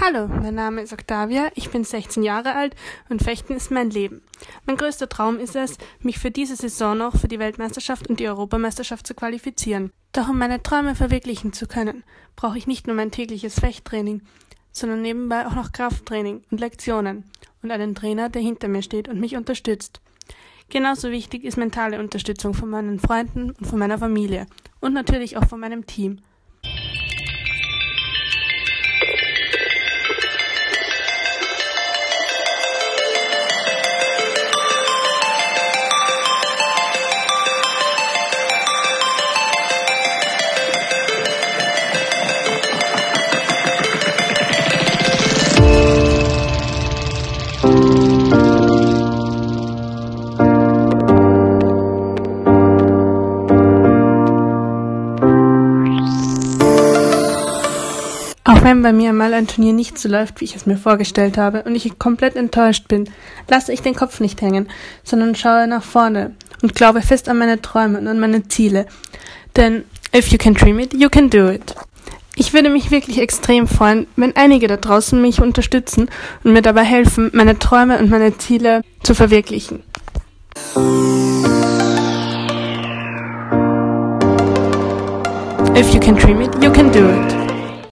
Hallo, mein Name ist Octavia, ich bin 16 Jahre alt und Fechten ist mein Leben. Mein größter Traum ist es, mich für diese Saison noch für die Weltmeisterschaft und die Europameisterschaft zu qualifizieren. Doch um meine Träume verwirklichen zu können, brauche ich nicht nur mein tägliches Fechttraining, sondern nebenbei auch noch Krafttraining und Lektionen und einen Trainer, der hinter mir steht und mich unterstützt. Genauso wichtig ist mentale Unterstützung von meinen Freunden und von meiner Familie und natürlich auch von meinem Team. Auch wenn bei mir mal ein Turnier nicht so läuft, wie ich es mir vorgestellt habe und ich komplett enttäuscht bin, lasse ich den Kopf nicht hängen, sondern schaue nach vorne und glaube fest an meine Träume und an meine Ziele. Denn if you can dream it, you can do it. Ich würde mich wirklich extrem freuen, wenn einige da draußen mich unterstützen und mir dabei helfen, meine Träume und meine Ziele zu verwirklichen. If you can dream it, you can do it.